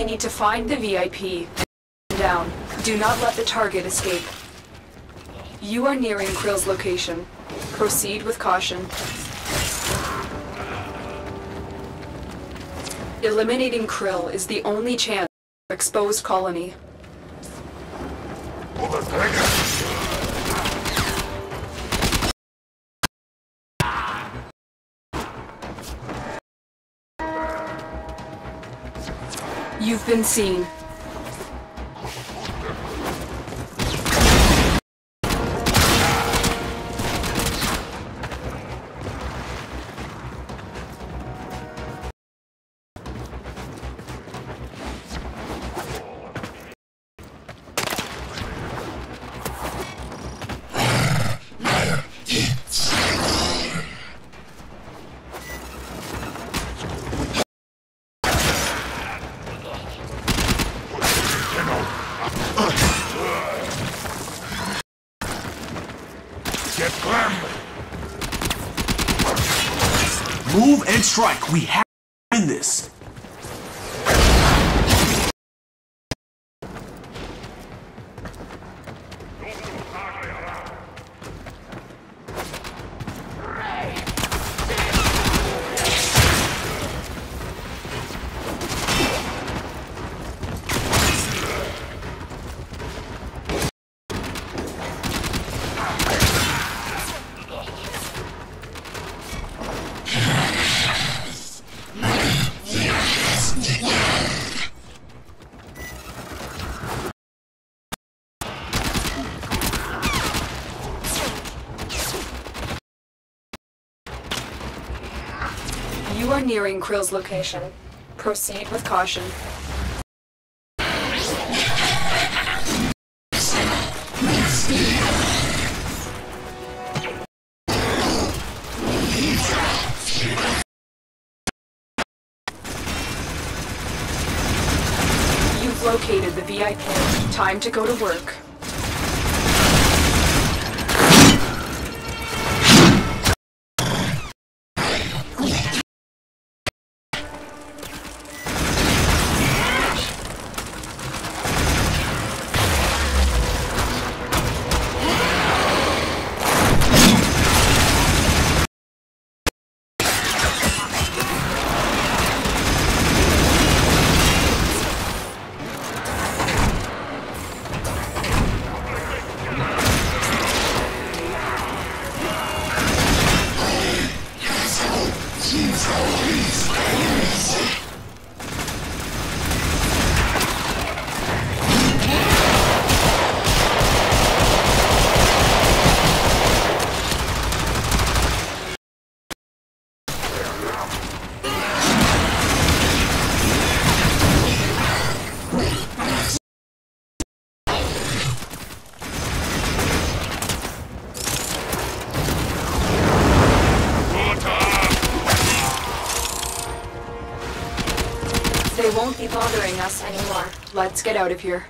We need to find the VIP. Down. Do not let the target escape. You are nearing Kril's location. Proceed with caution. Eliminating Kril is the only chance to expose Colony. You've been seen. Strike. We have are nearing Kril's location. Proceed with caution. You've located the VIP. Time to go to work. Let's get out of here.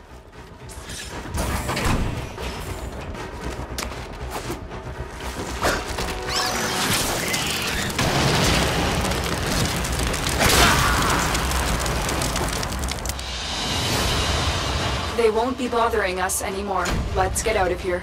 They won't be bothering us anymore. Let's get out of here.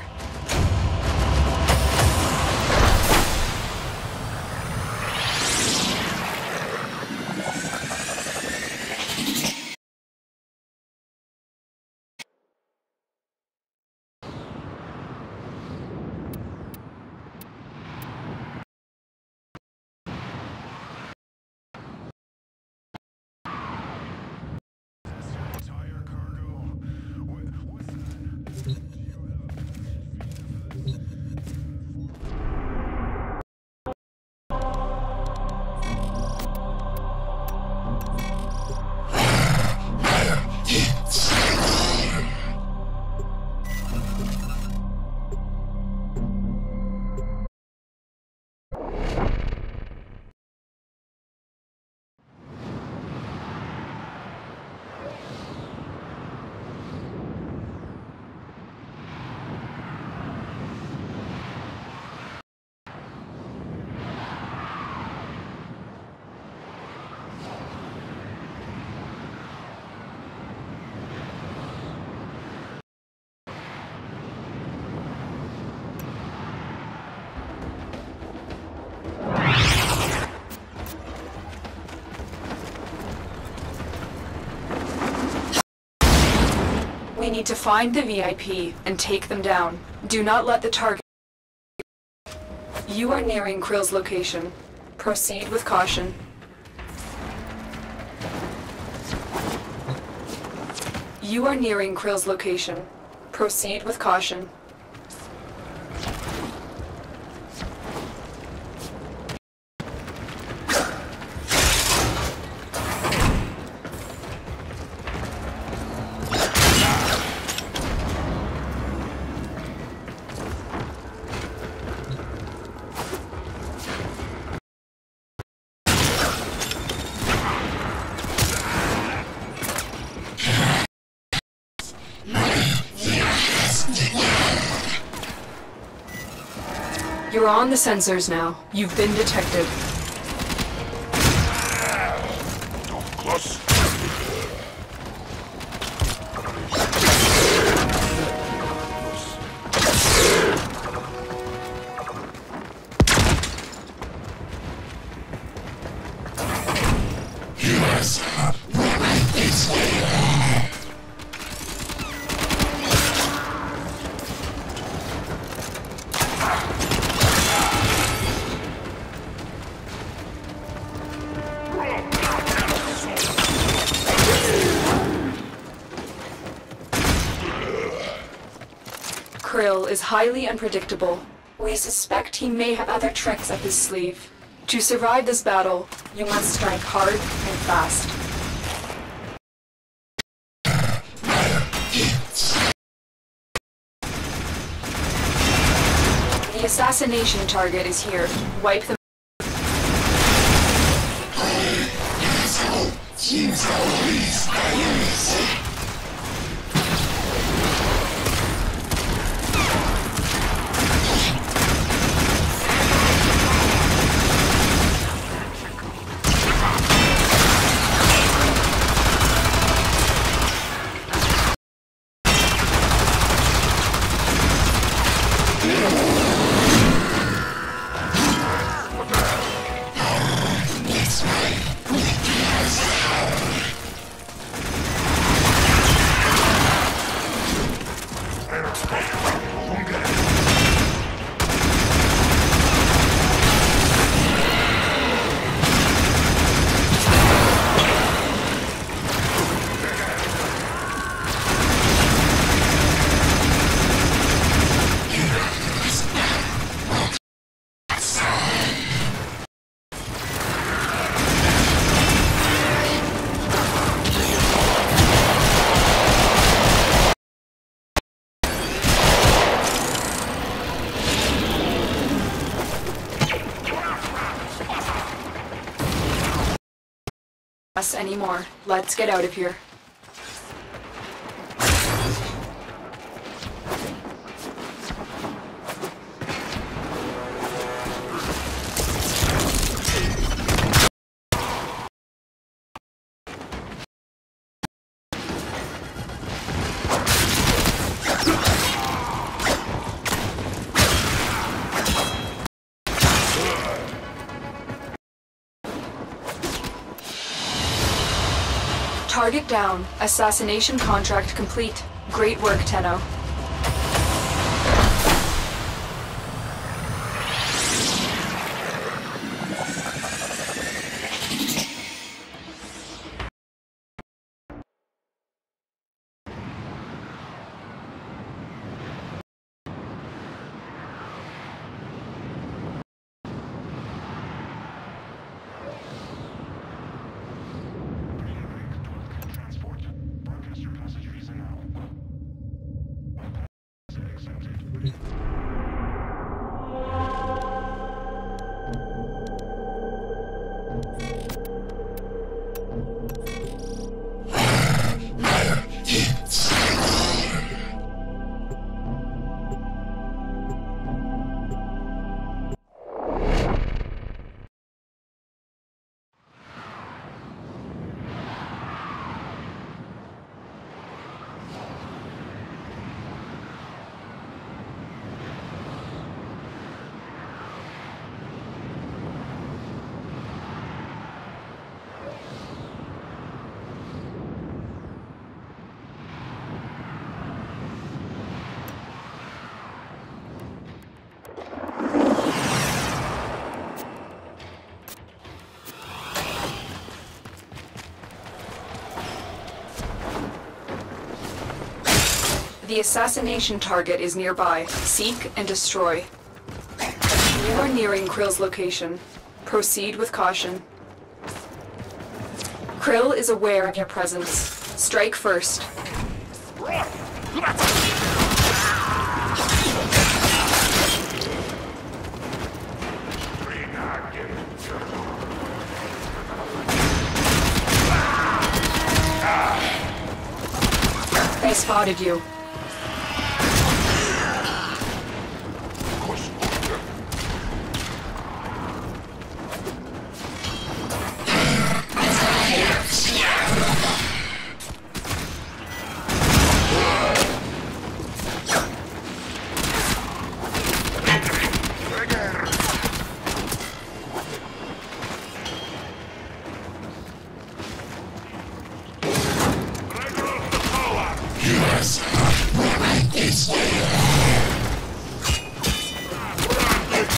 Need to find the VIP and take them down. Do not let the target... You are nearing Kril's location. Proceed with caution. You are nearing Kril's location. Proceed with caution. You're on the sensors now. You've been detected. Highly unpredictable. We suspect he may have other tricks up his sleeve. To survive this battle, you must strike hard and fast. The assassination target is here. Wipe them. Us anymore. Let's get out of here. Target down. Assassination contract complete. Great work, Tenno. The assassination target is nearby. Seek and destroy. You are nearing Kril's location. Proceed with caution. Kril is aware of your presence. Strike first. They spotted you.